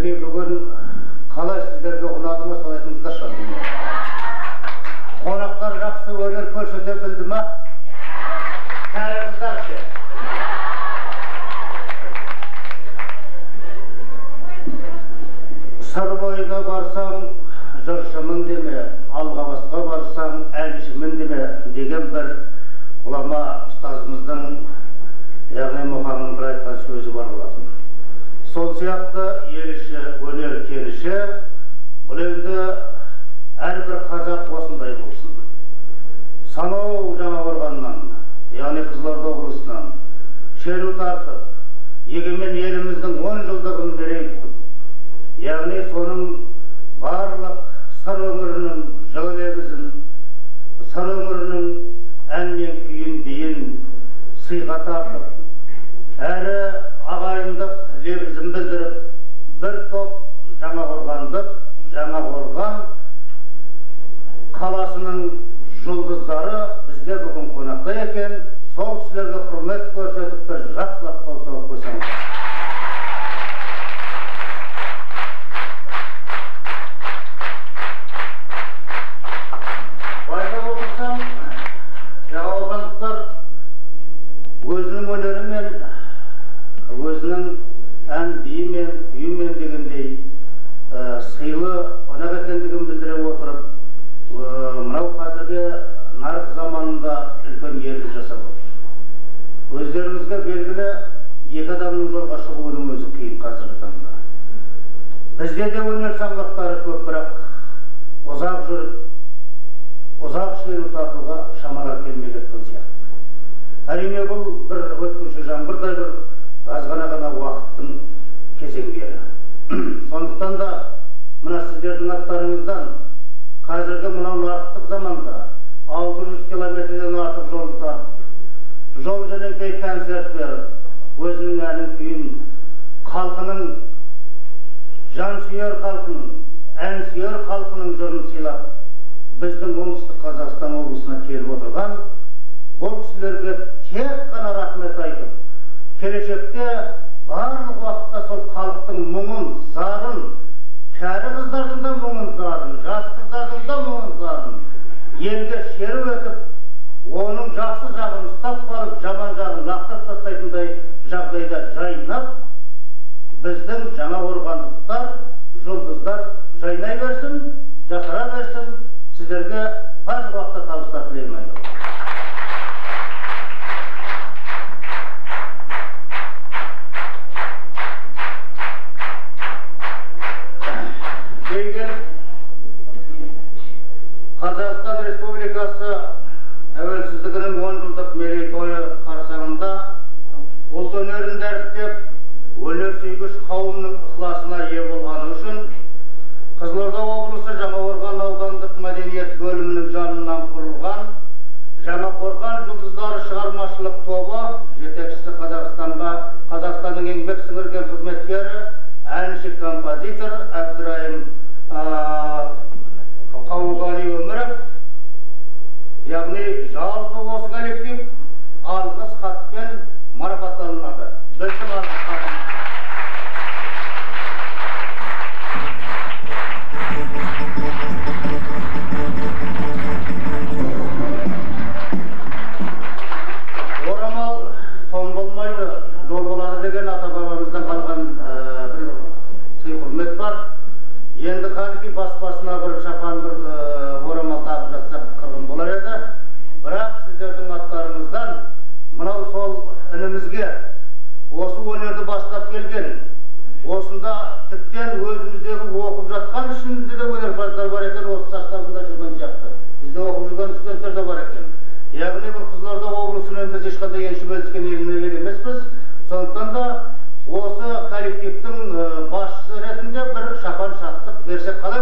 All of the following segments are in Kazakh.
мінекей бүгін қалай сіздерге ұнады ма солай айтыңыздаршы қонақтар жақсы өнер көрсете білді ма? Кәрі қыздар ше сыр бойына барсам жыршымын деме алғабасқа барсам әншімін деме деген бір ғұлама сияқты ел іші өнер кеніші бұл енді әрбір қазақ осындай болсын санау жаңақорғаннан яғни қызылорда облысынан шеру тартып егемен еліміздің он жылдығын мерейтіп яғни соның барлық сыр өңірінің жылы лебізін сыр өңірінің ән мен күйін биін сыйға тартып әрі ағайындық лебізін білдіріп бір топ жаңақорғандық жаңақорған қаласының жұлдыздары бізде бүгін қонақта екен. Сол кісілерге құрмет көрсетіп бір бізде де өнер саңлақтары көп бірақ ұзақ жүріп ұзақ шеру тартуға шамалар келмей жатқан сияқты. Әрине бұл бір өткінші жаңбырдай бір азғана ғана уақыттың кезеңдері сондықтан да мына сіздердің аттарыңыздан қазіргі мынау нарықтық заманда алты жүз километрден артық жол тартып жол жөнекей концерт беріп өзінің әнін күйін халқының жансүйер халқының әнсүйер халқының жырын сыйлап біздің оңтүстік қазақстан облысына келіп отырған бұл кісілерге тек қана рахмет айтып келешекте барлық уақытта сол халықтың мұңын зарын кәрі қыздардың да мұңын зарын жас қыздардың да мұңын зарын елге шеру етіп оның жақсы жағын ұстап қалып жаман жағын лақтырып тастайтындай жағдайда жайнай берсін жасара берсін сіздерге барлық інімізге осы өнерді бастап келген осында тіптен өзіміздегі оқып жатқан ішімізде де өнерпаздар бар екен осы составында жүрген сияқты. Бізде оқып жүрген студенттер де бар екен. Яғни бұл қызылорда облысымен біз ешқандай енші бөліскен ел емеспіз. Сондықтан да осы коллективтің басшысы ретінде бір шапан шаттық берсек қалай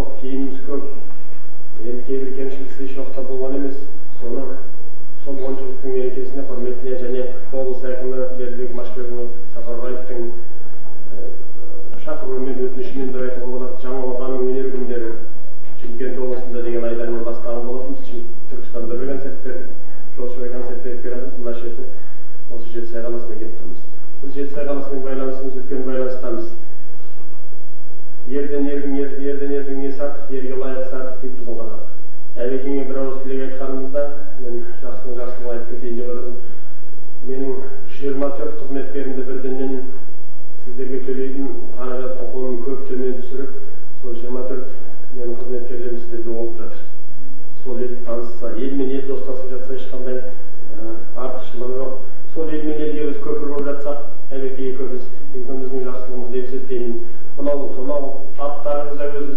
тоқ киіміміз көп енді кейбір кемшіліксіз еш уақытта болған емес соны сол онжылдықтың мерекесіне құрметіне және облыс әкімі бердібек машбекұлы сапарбаевтың шақыруымен өтінішімен деп айтуға болады жаңақорғанның өнер күндері шымкент облысында деген айдармен бастаған болатынбыз түркістанда бір концерт бердік жолшыбай концерт беріп келатырмыз мына жерде осы жетісай қаласына келіп тұрмыз біз жетісай қаласымен байланысымыз үлкен байланыстамыз ерден ердің ер, ерден ердің несі артық ерге лайық артық дейді біздің қазақ әбекеңе бір ауыз тілек айтқанымызда мен жақсының жақсылығын айтып кетейін деп отырмын менің жиырма төрт қызметкерімді бірденнен сіздерге төлейтін қаражаттың қолын көп төмен түсіріп сол жиырма төрт менің қызметкерлерім сіздерге оқып жатыр. Сол ел танысса елмен ел достасып жатса ешқандай артықшылығы жоқ. Сол елмен Sallallahu sallallahu. Atlarınıza öz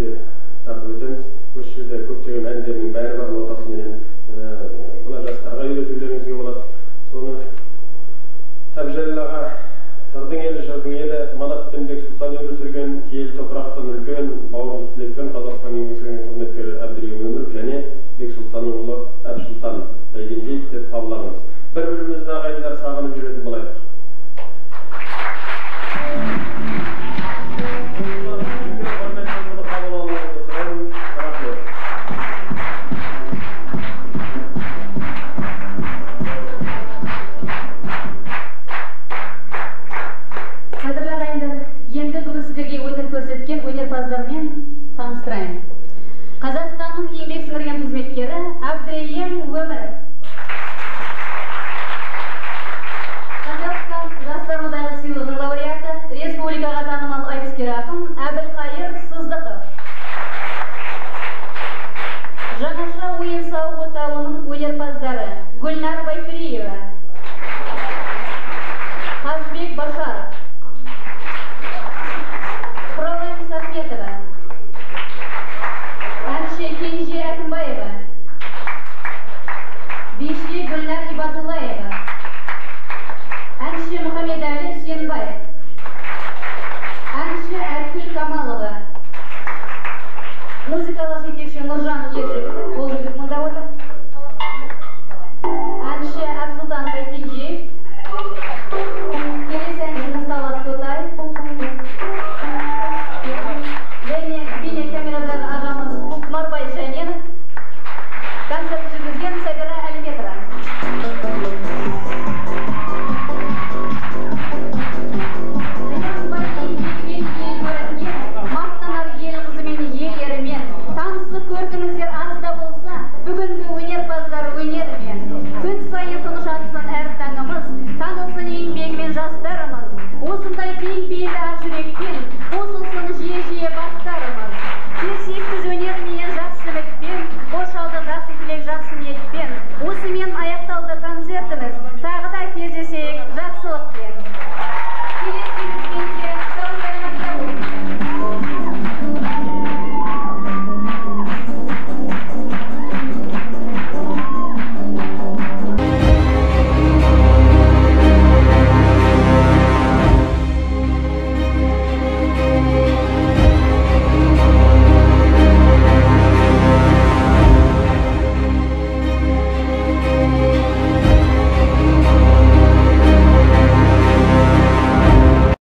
естелікке тартып өтеміз осы жерде көптеген әндерінің бәрі бар нотасыменен мына жастарға үйретулеріңізге болады соны әбжәлел аға сырдың елі жырдың елі манат пен бек сұлтан өмір сүрген киелі топырақтан үлкен бауырлық тілекпен